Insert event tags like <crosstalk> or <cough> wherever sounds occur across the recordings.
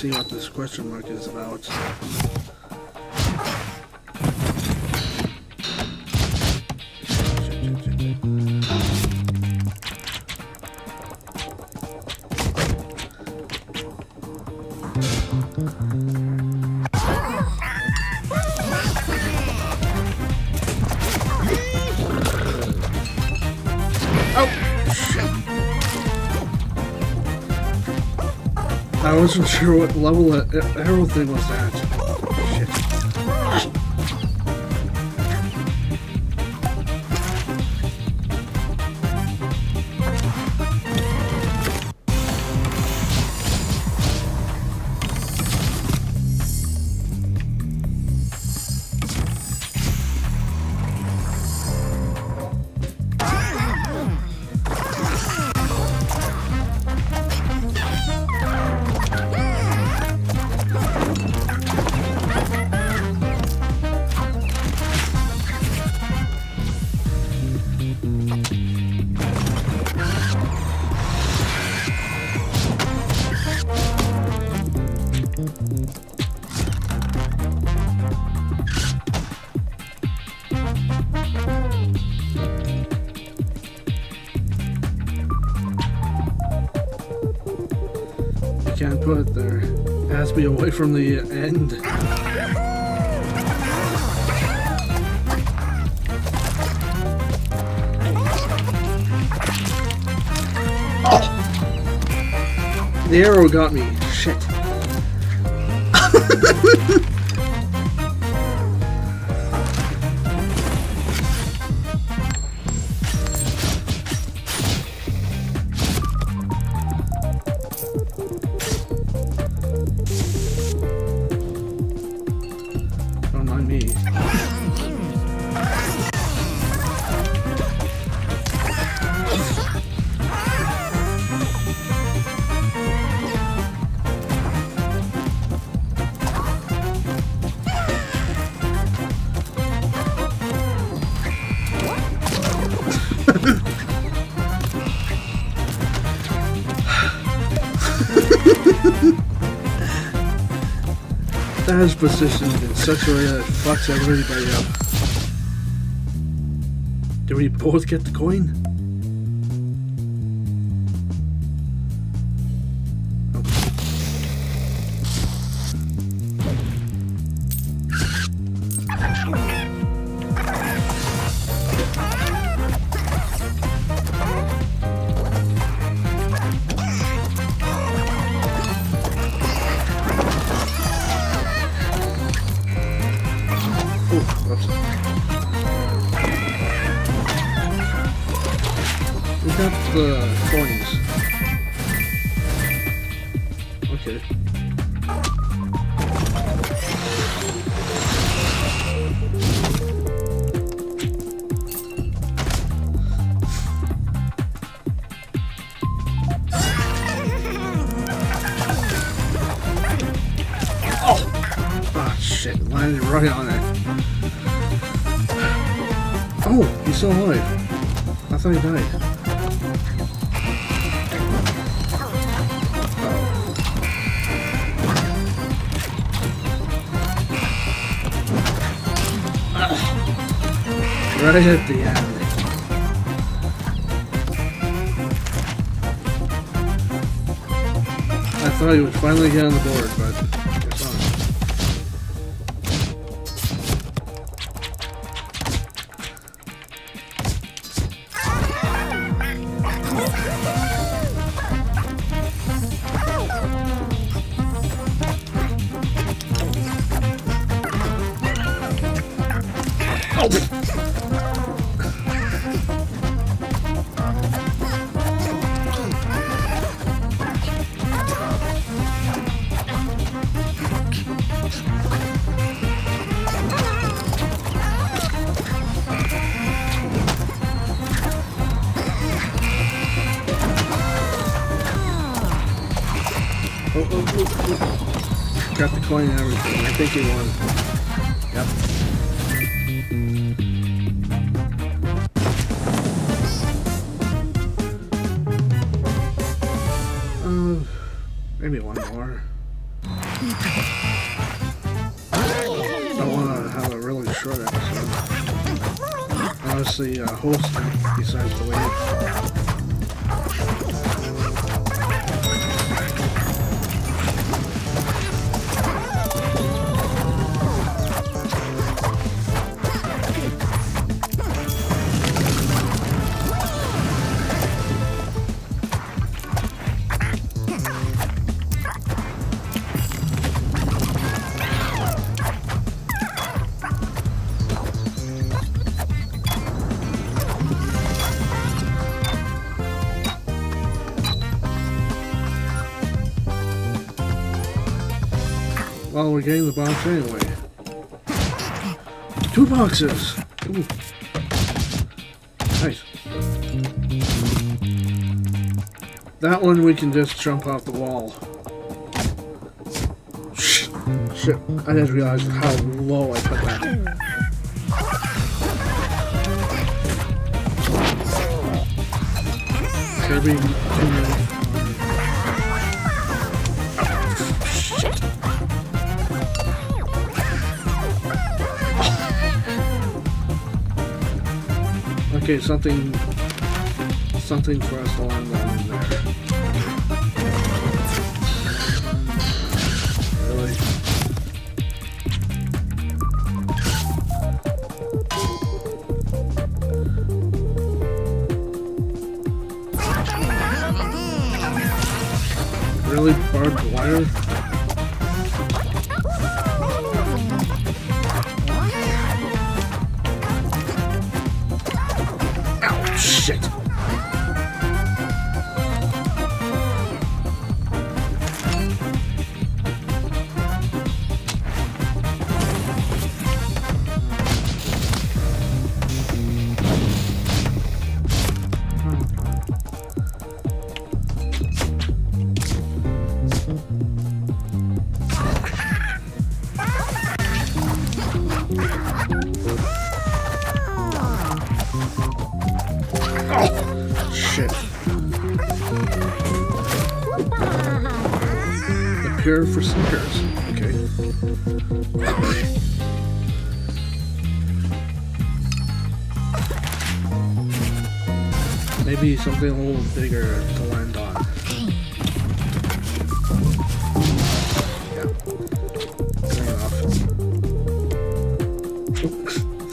see what this question mark is about. Wasn't sure what level that arrow thing was at. Can't put it there. Has to be away from the end. The arrow got me. Shit. <laughs> is positioned in such a way that it fucks everybody up. Did we both get the coin? Shit. Landed right on it. Oh, he's still alive. I thought he died. Right at the end. I thought he would finally get on the board, but everything. I think he won. Yep. Uh, maybe one more. Don't want to have a really short episode. Honestly, uh, whole besides the wave. We're getting the box anyway. Two boxes! Ooh. Nice. That one we can just jump off the wall. Shit, Shit. I didn't realize how low I put that. Kirby, Okay, something something for us on in there. Really? Really barbed wire? Cure for seekers. Okay. Maybe something a little bigger to land on.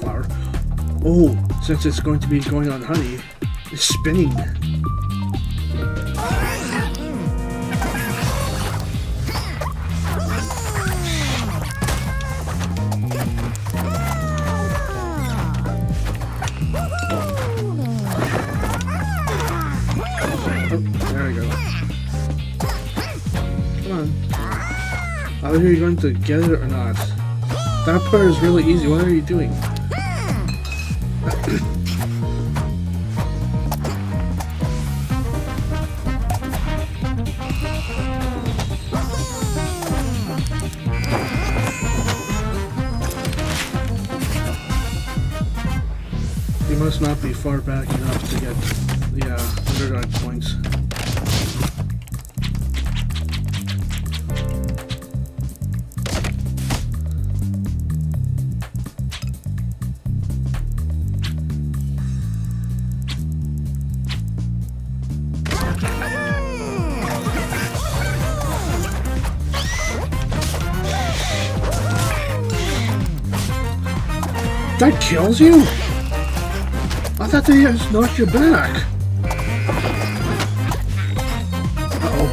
Flower. Oh, since it's going to be going on honey, it's spinning. Are you going to get it or not? That part is really easy. What are you doing? you must not be far back enough to get the uh, underdog points. That kills you? I thought they just knocked you back. Oh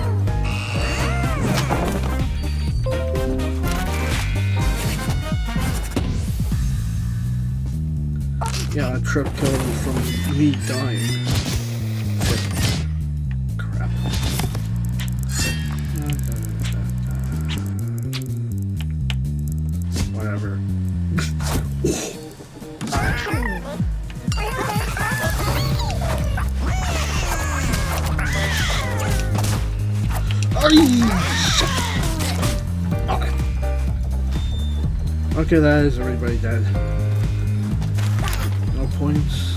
Yeah, a trip killed him from me dying. <laughs> Okay, that is everybody dead. No points,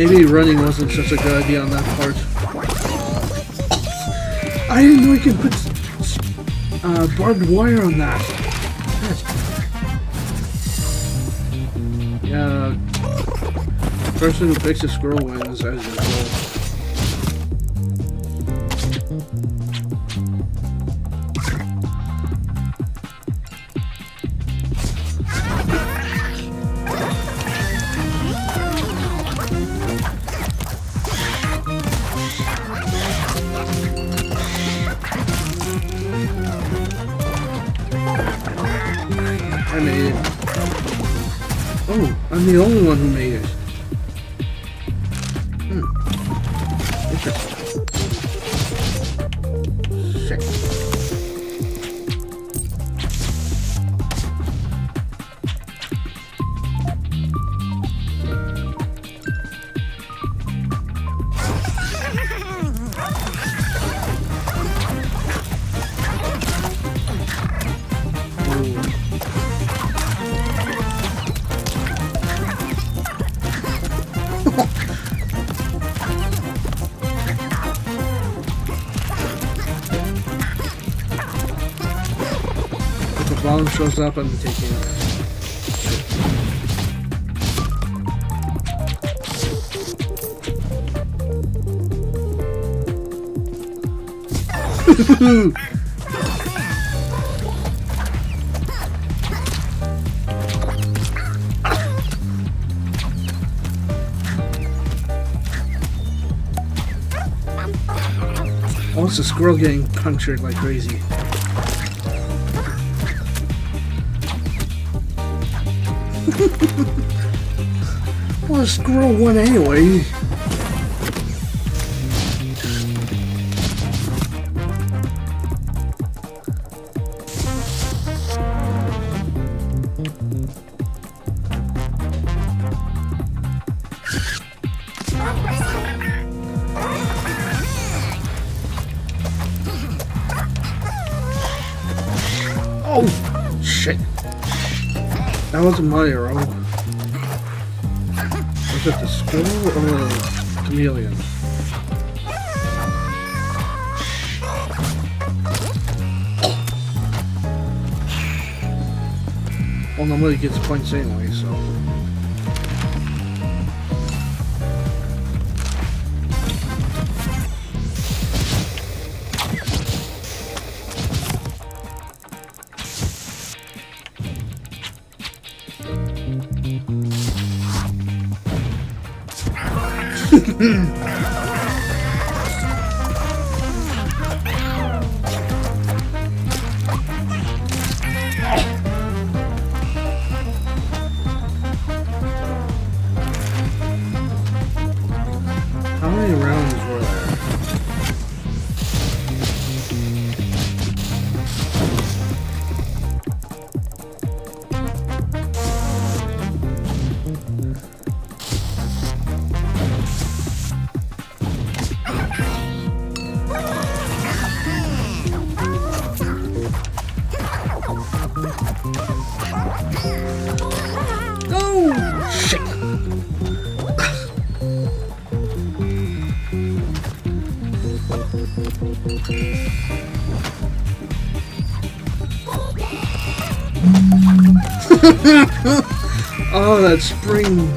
Maybe running wasn't such a good idea on that part. I didn't know you could put uh, barbed wire on that. Yeah. Person who picks a squirrel wins as usual. I'm the only one up, I'm taking it. it's a squirrel getting punctured like crazy. Well, squirrel one anyway. Wasn't my arrow. Was it the squirrel or the chameleon? Well, nobody gets points anyway, so... <laughs> oh, that spring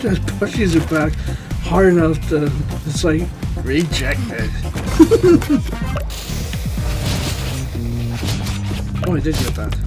just pushes it back hard enough to, it's like, rejected. <laughs> oh, I did get that.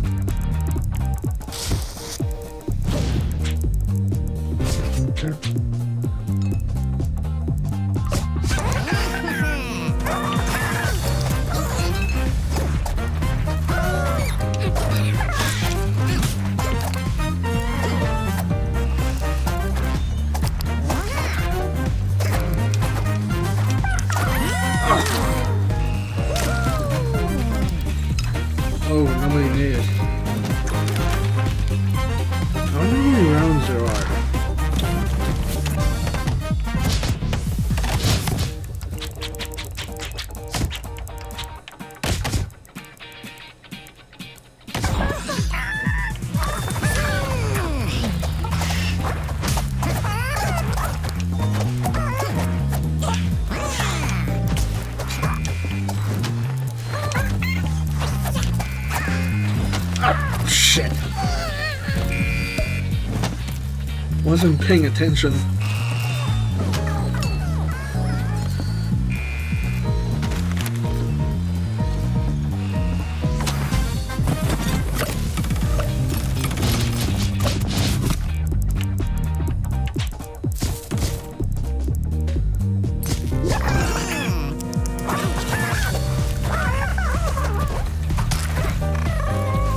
Wasn't paying attention.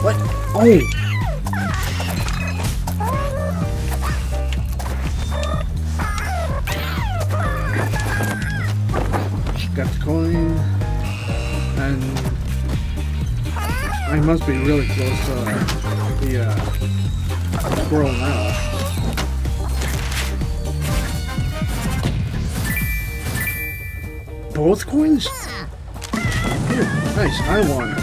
What? Oh! Close to the uh, squirrel now. Both coins? Nice, I won.